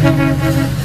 Gracias.